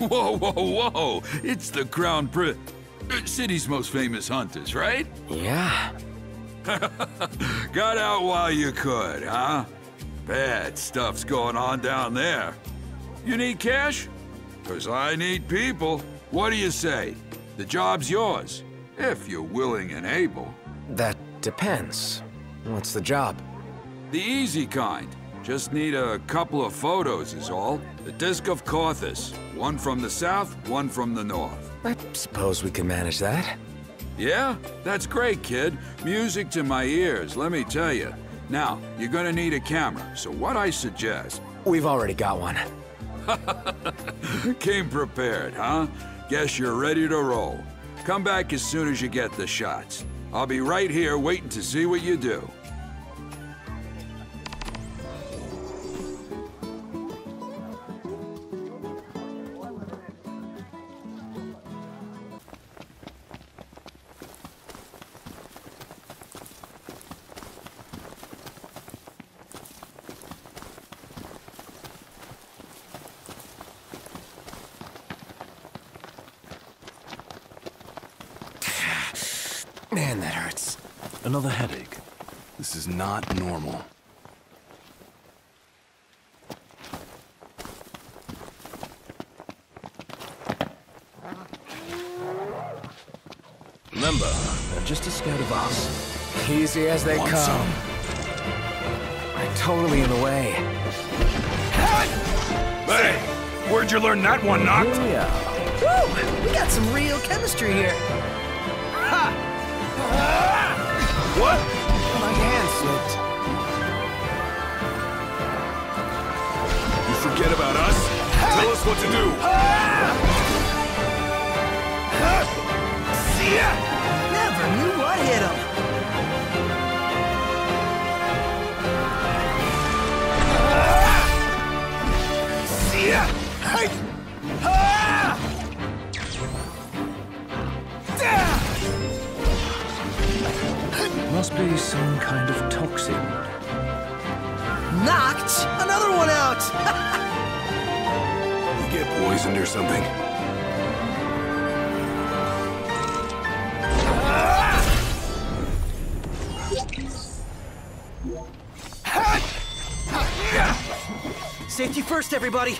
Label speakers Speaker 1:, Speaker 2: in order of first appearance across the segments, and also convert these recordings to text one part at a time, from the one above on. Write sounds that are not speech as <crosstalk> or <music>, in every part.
Speaker 1: Whoa, whoa, whoa! It's the Crown Prince. Uh, city's most famous hunters, right?
Speaker 2: Yeah. <laughs>
Speaker 1: Got out while you could, huh? Bad stuff's going on down there. You need cash? Because I need people. What do you say? The job's yours, if you're willing and able.
Speaker 2: That depends. What's the job?
Speaker 1: The easy kind. Just need a couple of photos is all. The Disc of Cauthess. One from the south, one from the north.
Speaker 2: I suppose we can manage that.
Speaker 1: Yeah? That's great, kid. Music to my ears, let me tell you. Now, you're gonna need a camera, so what I suggest... <laughs>
Speaker 2: We've already got one.
Speaker 1: Came prepared, huh? Guess you're ready to roll. Come back as soon as you get the shots. I'll be right here waiting to see what you do.
Speaker 2: Man, that hurts.
Speaker 3: Another headache. This is not normal. Remember, they're just a scared of us.
Speaker 2: Easy as they
Speaker 3: Want
Speaker 2: come.
Speaker 3: some?
Speaker 2: I'm totally in the way.
Speaker 3: Hey! Where'd you learn that one, Noct?
Speaker 2: Yeah.
Speaker 4: Woo! We got some real chemistry here.
Speaker 3: Us what to do.
Speaker 4: Never knew what hit him.
Speaker 3: Must be some kind of toxin.
Speaker 4: Knocked another one out. <laughs>
Speaker 3: Poisoned or something?
Speaker 4: Safety first, everybody.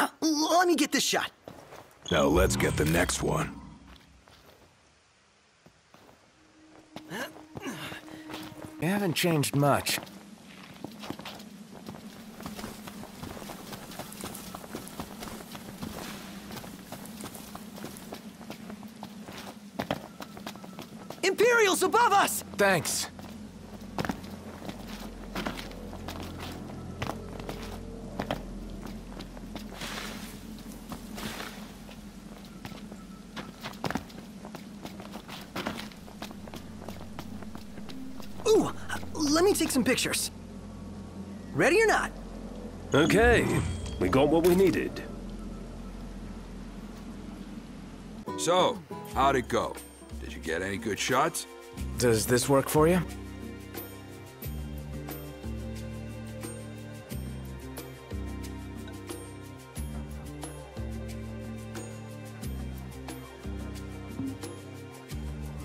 Speaker 4: Uh, let me get this shot.
Speaker 3: Now let's get the next one.
Speaker 2: You haven't changed much.
Speaker 4: Imperials above us!
Speaker 2: Thanks.
Speaker 4: Let me take some pictures. Ready or not?
Speaker 5: Okay, we got what we needed.
Speaker 1: So, how'd it go? Did you get any good shots?
Speaker 2: Does this work for you?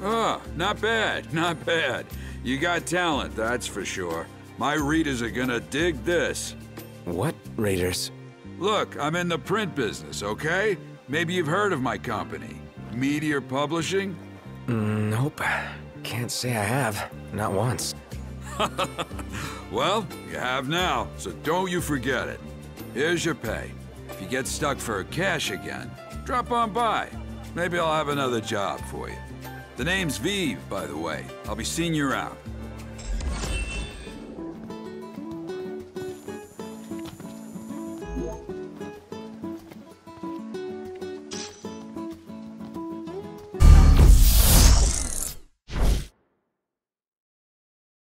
Speaker 1: Ah, not bad, not bad. You got talent, that's for sure. My readers are gonna dig this.
Speaker 2: What readers?
Speaker 1: Look, I'm in the print business, okay? Maybe you've heard of my company. Meteor Publishing?
Speaker 2: Mm, nope. Can't say I have. Not once. <laughs>
Speaker 1: Well, you have now, so don't you forget it. Here's your pay. If you get stuck for cash again, drop on by. Maybe I'll have another job for you. The name's Vyv, by the way. I'll be seeing you out.